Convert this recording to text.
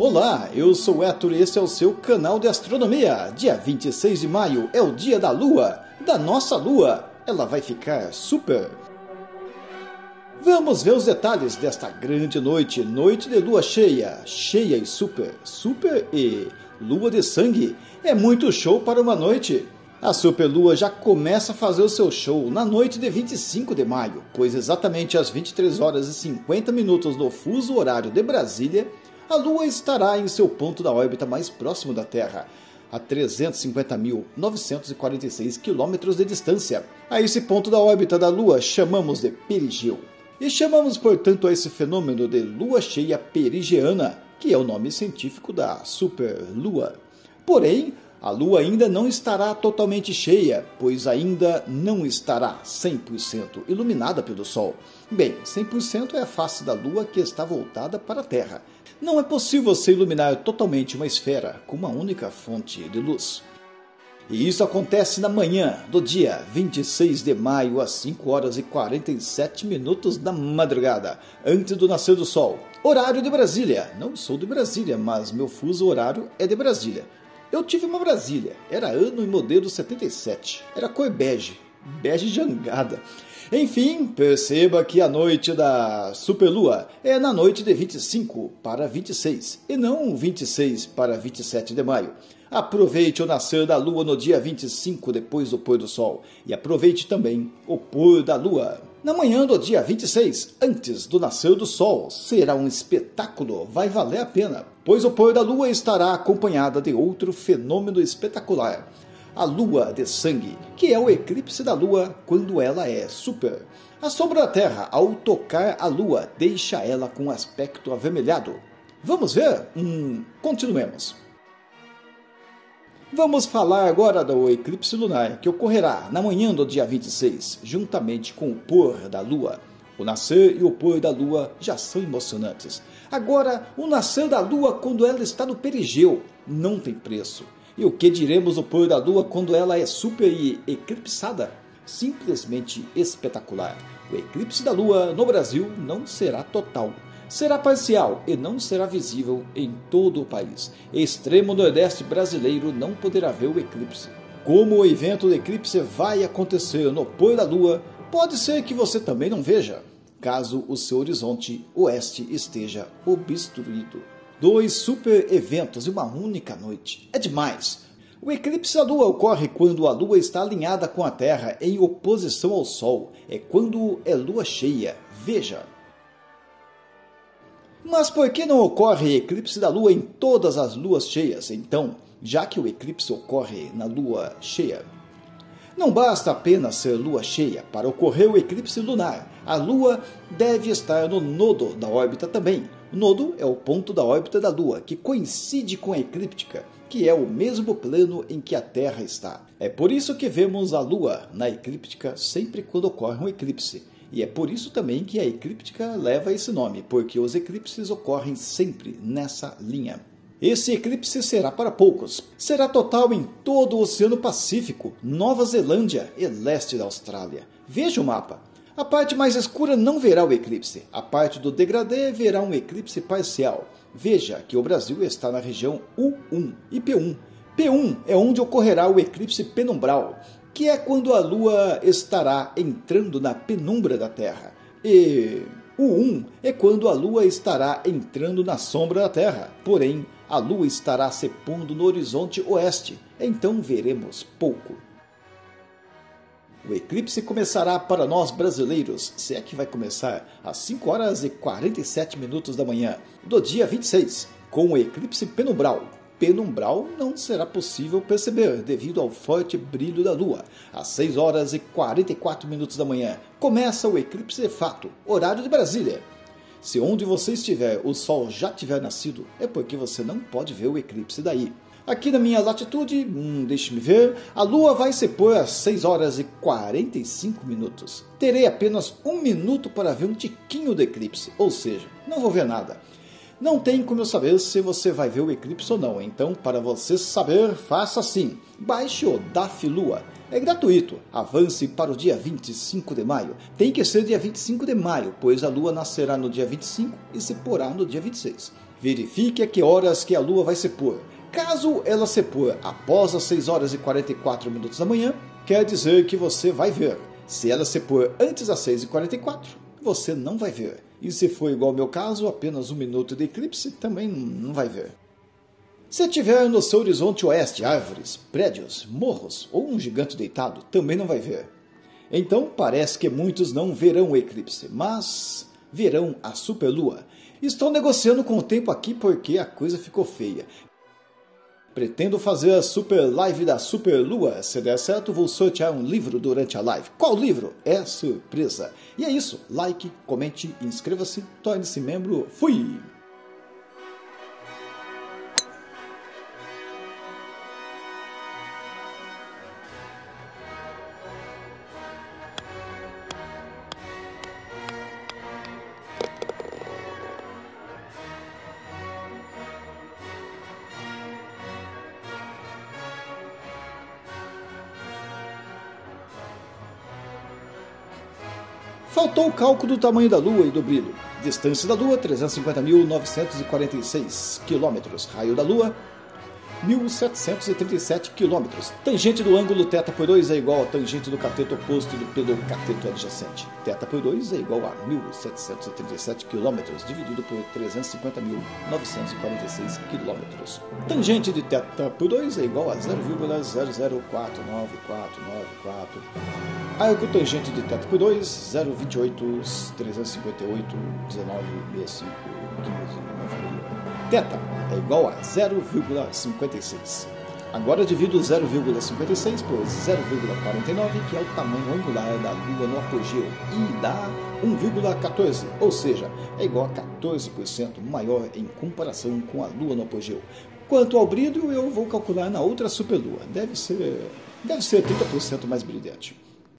Olá, eu sou Héctor e esse é o seu canal de astronomia. Dia 26 de maio é o dia da Lua, da nossa Lua. Ela vai ficar super. Vamos ver os detalhes desta grande noite, noite de lua cheia, cheia e super, super e lua de sangue. É muito show para uma noite. A superlua já começa a fazer o seu show na noite de 25 de maio, pois exatamente às 23 horas e 50 minutos no fuso horário de Brasília, a Lua estará em seu ponto da órbita mais próximo da Terra, a 350.946 km de distância. A esse ponto da órbita da Lua chamamos de perigeu. E chamamos, portanto, a esse fenômeno de lua cheia perigeana, que é o nome científico da superlua. Porém, a lua ainda não estará totalmente cheia, pois ainda não estará 100% iluminada pelo Sol. Bem, 100% é a face da lua que está voltada para a Terra. Não é possível você iluminar totalmente uma esfera com uma única fonte de luz. E isso acontece na manhã do dia 26 de maio, às 5 horas e 47 minutos da madrugada, antes do nascer do sol. Horário de Brasília. Não sou de Brasília, mas meu fuso horário é de Brasília. Eu tive uma Brasília, era ano e modelo 77, era cor bege, bege jangada. Enfim, perceba que a noite da superlua é na noite de 25 para 26 e não 26 para 27 de maio. Aproveite o nascer da lua no dia 25 depois do pôr do sol e aproveite também o pôr da lua. Na manhã do dia 26, antes do nascer do sol, será um espetáculo, vai valer a pena, pois o pôr da lua estará acompanhada de outro fenômeno espetacular, a lua de sangue, que é o eclipse da lua quando ela é super. A sombra da Terra, ao tocar a lua, deixa ela com aspecto avermelhado. Vamos ver? Hum, continuemos. Vamos falar agora do eclipse lunar que ocorrerá na manhã do dia 26, juntamente com o pôr da lua. O nascer e o pôr da lua já são emocionantes. Agora, o nascer da lua quando ela está no perigeu não tem preço. E o que diremos do pôr da lua quando ela é super eclipsada? Simplesmente espetacular. O eclipse da lua no Brasil não será total, será parcial e não será visível em todo o país. Extremo Nordeste brasileiro não poderá ver o eclipse. Como o evento do eclipse vai acontecer no pôr da lua, pode ser que você também não veja, caso o seu horizonte oeste esteja obstruído. Dois super eventos em uma única noite. É demais! O eclipse da Lua ocorre quando a Lua está alinhada com a Terra em oposição ao Sol. É quando é Lua cheia. Veja, mas por que não ocorre eclipse da Lua em todas as luas cheias, então, já que o eclipse ocorre na Lua cheia? Não basta apenas ser lua cheia para ocorrer o eclipse lunar. A Lua deve estar no nodo da órbita também. O nodo é o ponto da órbita da Lua, que coincide com a eclíptica, que é o mesmo plano em que a Terra está. É por isso que vemos a Lua na eclíptica sempre quando ocorre um eclipse. E é por isso também que a eclíptica leva esse nome, porque os eclipses ocorrem sempre nessa linha. Esse eclipse será para poucos. Será total em todo o Oceano Pacífico, Nova Zelândia e leste da Austrália. Veja o mapa. A parte mais escura não verá o eclipse. A parte do degradê verá um eclipse parcial. Veja que o Brasil está na região U1 e P1. P1 é onde ocorrerá o eclipse penumbral que é quando a Lua estará entrando na penumbra da Terra. E o 1 é quando a Lua estará entrando na sombra da Terra. Porém, a Lua estará se pondo no horizonte oeste, então veremos pouco. O eclipse começará para nós brasileiros, se é que vai começar, às 5 horas e 47 minutos da manhã do dia 26, com o eclipse penumbral, penumbral não será possível perceber devido ao forte brilho da Lua. Às 6 horas e 44 minutos da manhã começa o eclipse de fato, horário de Brasília. Se onde você estiver o Sol já tiver nascido, é porque você não pode ver o eclipse daí. Aqui na minha latitude, hum, deixe-me ver, a Lua vai se pôr às 6 horas e 45 minutos. Terei apenas um minuto para ver um tiquinho do eclipse, ou seja, não vou ver nada. Não tem como eu saber se você vai ver o eclipse ou não, então para você saber, faça assim. Baixe o DAF Lua. É gratuito. Avance para o dia 25 de maio. Tem que ser dia 25 de maio, pois a lua nascerá no dia 25 e se porá no dia 26. Verifique a que horas que a lua vai se pôr. Caso ela se pôr após as 6 horas e 44 minutos da manhã, quer dizer que você vai ver. Se ela se pôr antes das 6 e 44, você não vai ver. E se for igual ao meu caso, apenas um minuto de eclipse, também não vai ver. Se tiver no seu horizonte oeste árvores, prédios, morros ou um gigante deitado, também não vai ver. Então parece que muitos não verão o eclipse, mas verão a superlua. Estou negociando com o tempo aqui porque a coisa ficou feia. Pretendo fazer a super live da Superlua. Se der certo, vou sortear um livro durante a live. Qual livro? É surpresa. E é isso. Like, comente, inscreva-se, torne-se membro. Fui! Faltou o cálculo do tamanho da Lua e do brilho. Distância da Lua, 350.946 km. Raio da Lua, 1.737 km. Tangente do ângulo θ por 2 é igual a tangente do cateto oposto do pelo cateto adjacente. θ por 2 é igual a 1.737 km dividido por 350.946 km. Tangente de θ por 2 é igual a 0,00494494. Arco tangente de θ por 2, 028, 358, 19, 65, 15, 96. Θ é igual a 0,56. Agora divido 0,56 por 0,49, que é o tamanho angular da Lua no apogeu, e dá 1,14, ou seja, é igual a 14% maior em comparação com a Lua no apogeu. Quanto ao brilho, eu vou calcular na outra superlua. Deve ser, deve ser 30% mais brilhante.